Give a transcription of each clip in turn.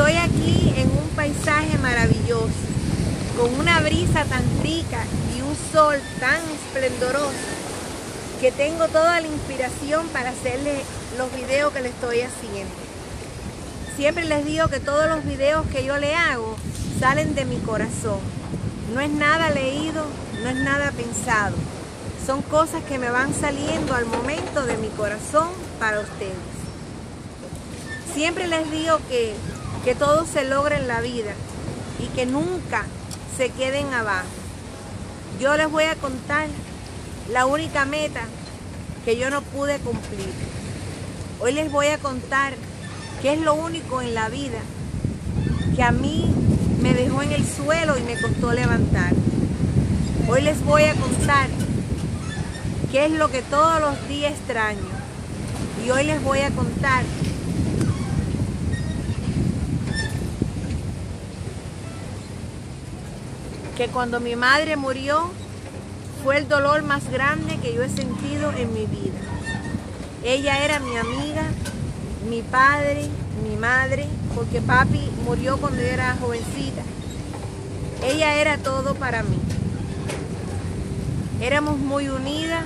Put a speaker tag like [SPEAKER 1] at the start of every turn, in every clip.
[SPEAKER 1] Estoy aquí en un paisaje maravilloso, con una brisa tan rica y un sol tan esplendoroso que tengo toda la inspiración para hacerle los videos que le estoy haciendo. Siempre les digo que todos los videos que yo le hago salen de mi corazón. No es nada leído, no es nada pensado. Son cosas que me van saliendo al momento de mi corazón para ustedes. Siempre les digo que, que todo se logra en la vida y que nunca se queden abajo. Yo les voy a contar la única meta que yo no pude cumplir. Hoy les voy a contar qué es lo único en la vida que a mí me dejó en el suelo y me costó levantar. Hoy les voy a contar qué es lo que todos los días extraño. Y hoy les voy a contar que cuando mi madre murió fue el dolor más grande que yo he sentido en mi vida. Ella era mi amiga, mi padre, mi madre, porque papi murió cuando era jovencita. Ella era todo para mí. Éramos muy unidas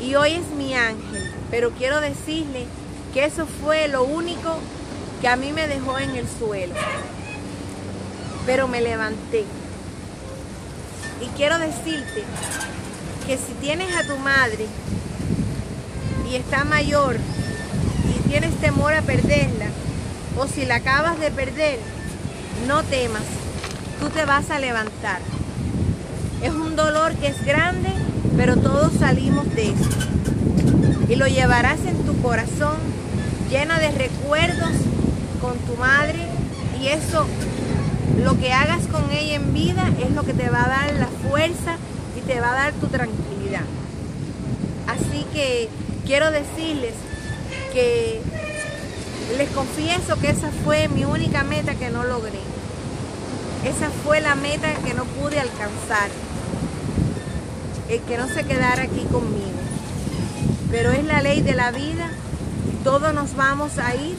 [SPEAKER 1] y hoy es mi ángel, pero quiero decirle que eso fue lo único que a mí me dejó en el suelo. Pero me levanté. Y quiero decirte que si tienes a tu madre y está mayor y tienes temor a perderla, o si la acabas de perder, no temas, tú te vas a levantar. Es un dolor que es grande, pero todos salimos de eso. Y lo llevarás en tu corazón llena de recuerdos con tu madre y eso lo que hagas con ella en vida es lo que te va a dar la fuerza y te va a dar tu tranquilidad. Así que quiero decirles que les confieso que esa fue mi única meta que no logré. Esa fue la meta que no pude alcanzar. El que no se quedara aquí conmigo. Pero es la ley de la vida. Todos nos vamos a ir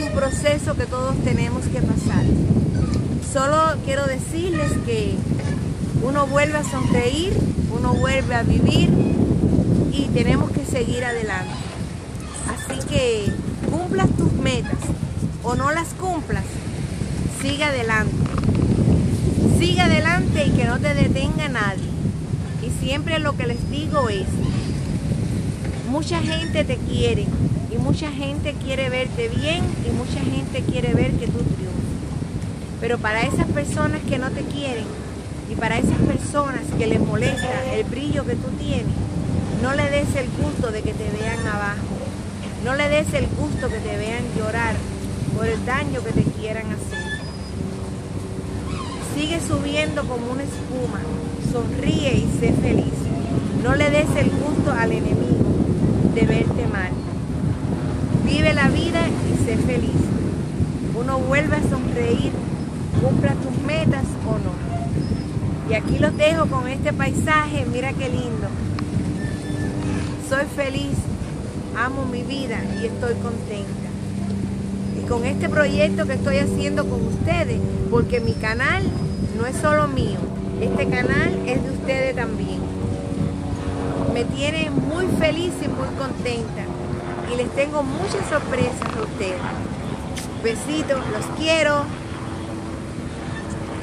[SPEAKER 1] un proceso que todos tenemos que pasar. Solo quiero decirles que uno vuelve a sonreír, uno vuelve a vivir y tenemos que seguir adelante. Así que cumplas tus metas o no las cumplas, sigue adelante. Sigue adelante y que no te detenga nadie. Y siempre lo que les digo es, mucha gente te quiere, y mucha gente quiere verte bien y mucha gente quiere ver que tú triunfas. Pero para esas personas que no te quieren y para esas personas que les molesta el brillo que tú tienes, no le des el gusto de que te vean abajo. No le des el gusto que te vean llorar por el daño que te quieran hacer. Sigue subiendo como una espuma, sonríe y sé feliz. No le des el gusto al enemigo de verte mal. Vive la vida y sé feliz. Uno vuelve a sonreír, cumpla tus metas o no. Y aquí los dejo con este paisaje, mira qué lindo. Soy feliz, amo mi vida y estoy contenta. Y con este proyecto que estoy haciendo con ustedes, porque mi canal no es solo mío, este canal es de ustedes también. Me tiene muy feliz y muy contenta y les tengo muchas sorpresas a ustedes. Besitos, los quiero.